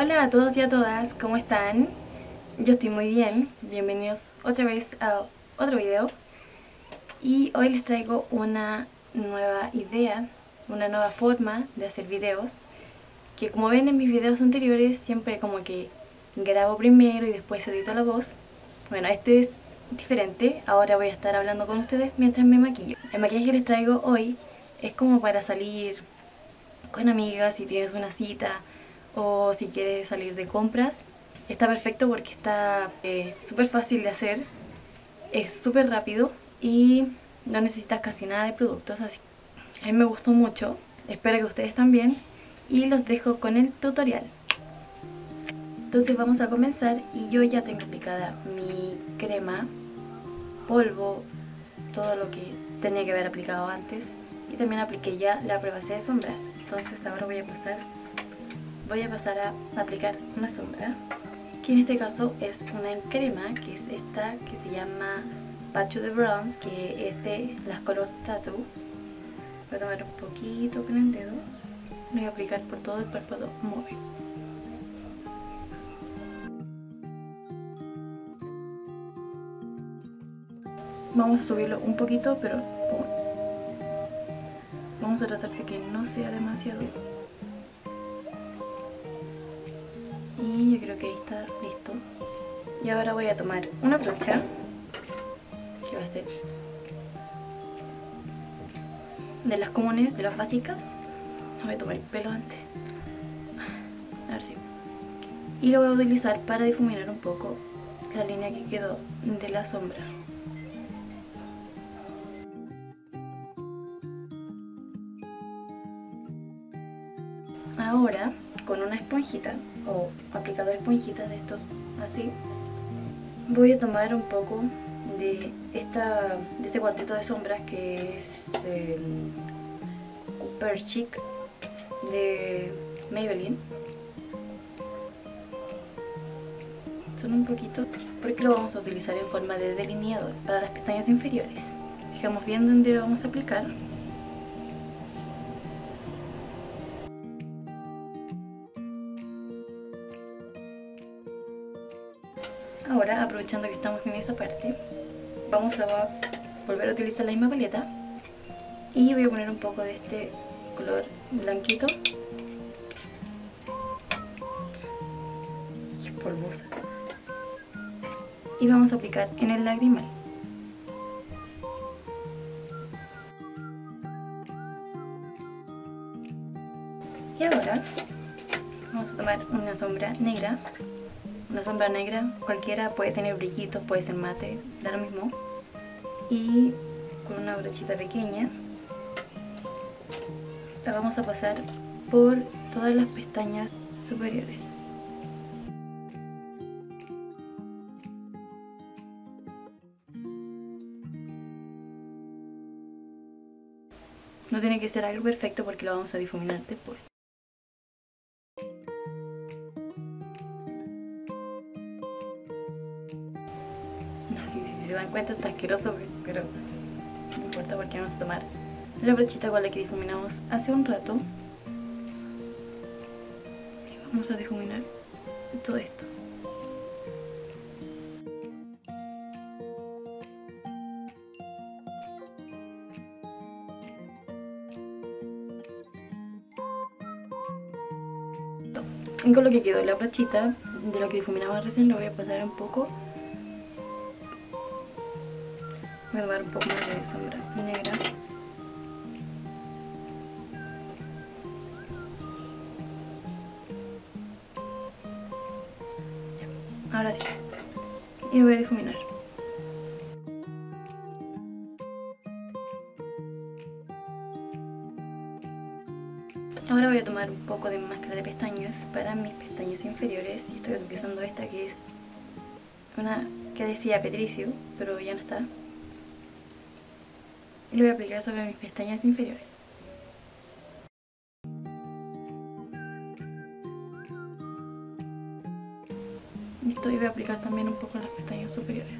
Hola a todos y a todas, ¿cómo están? Yo estoy muy bien, bienvenidos otra vez a otro video. Y hoy les traigo una nueva idea, una nueva forma de hacer videos que como ven en mis videos anteriores siempre como que grabo primero y después edito la voz. Bueno, este es diferente, ahora voy a estar hablando con ustedes mientras me maquillo. El maquillaje que les traigo hoy es como para salir con amigas si tienes una cita o si quieres salir de compras. Está perfecto porque está eh, súper fácil de hacer, es súper rápido y no necesitas casi nada de productos. Así. A mí me gustó mucho, espero que ustedes también y los dejo con el tutorial. Entonces vamos a comenzar y yo ya tengo aplicada mi crema, polvo, todo lo que tenía que haber aplicado antes y también apliqué ya la prueba de sombras. Entonces ahora voy a pasar voy a pasar a aplicar una sombra que en este caso es una crema que es esta que se llama Pacho de Brown que es de las Color Tattoo. Voy a tomar un poquito con el dedo lo voy a aplicar por todo el párpado móvil vamos a subirlo un poquito pero vamos a tratar de que no sea demasiado y yo creo que ahí está listo. Y ahora voy a tomar una brocha que va a ser de las comunes, de las básicas. No voy a tomar el pelo antes. A ver si. Y lo voy a utilizar para difuminar un poco la línea que quedó de la sombra. Ahora con una esponjita o aplicador esponjita de estos así voy a tomar un poco de esta de este cuarteto de sombras que es el Cooper Chic de Maybelline. Son un poquito porque lo vamos a utilizar en forma de delineador para las pestañas inferiores. Fijamos bien dónde lo vamos a aplicar Ahora, aprovechando que estamos en esa parte, vamos a volver a utilizar la misma paleta. Y voy a poner un poco de este color blanquito. Polvosa y vamos a aplicar en el lagrimal. Y ahora vamos a tomar una sombra negra una sombra negra, cualquiera puede tener brillitos, puede ser mate, da lo mismo. Y con una brochita pequeña la vamos a pasar por todas las pestañas superiores. No tiene que ser algo perfecto porque lo vamos a difuminar después. Se dan cuenta está asqueroso, pero no importa porque vamos a tomar la brochita con la que difuminamos hace un rato. Y vamos a difuminar todo esto. Con lo que quedó la brochita de lo que difuminamos recién lo voy a pasar un poco voy a dar un poco más de sombra negra. Ahora sí. Y voy a difuminar. Ahora voy a tomar un poco de máscara de pestañas para mis pestañas inferiores y estoy utilizando esta que es una que decía Petricio, pero ya no está y lo voy a aplicar sobre mis pestañas inferiores. Listo, y voy a aplicar también un poco las pestañas superiores.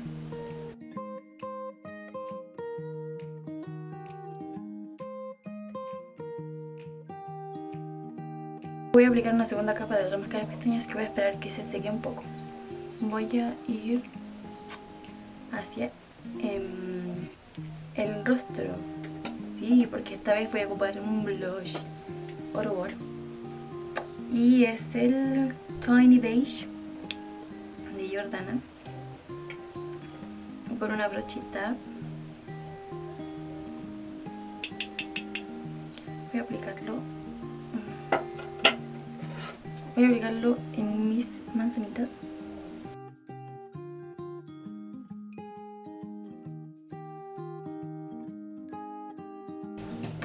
Voy a aplicar una segunda capa de otra máscara de pestañas que voy a esperar que se seque un poco. Voy a ir hacia em, el rostro. Sí, porque esta vez voy a ocupar un blush Oro Y es el Tiny Beige de Jordana. Por una brochita. Voy a aplicarlo. Voy a aplicarlo en mis manzanitas.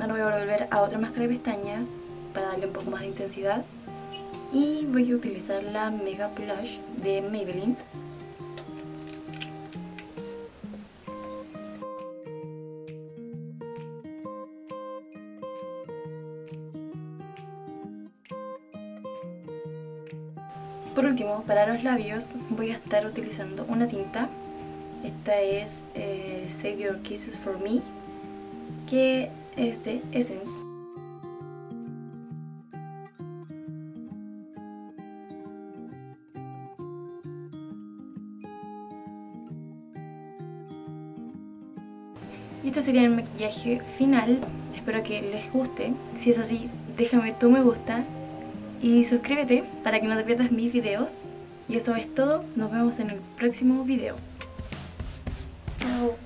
Ahora voy a volver a otra máscara de pestañas para darle un poco más de intensidad. Y voy a utilizar la Mega Blush de Maybelline. Por último, para los labios voy a estar utilizando una tinta. Esta es eh, Save Your Kisses For Me, que es de Essence. Y este sería el maquillaje final. Espero que les guste. Si es así, déjame tu me gusta y suscríbete para que no te pierdas mis videos. Y eso es todo. Nos vemos en el próximo video. Chao.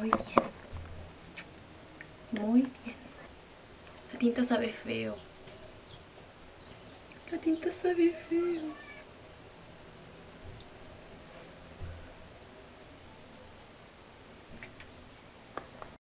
Muy bien. Muy bien. La tinta sabe feo. La tinta sabe feo.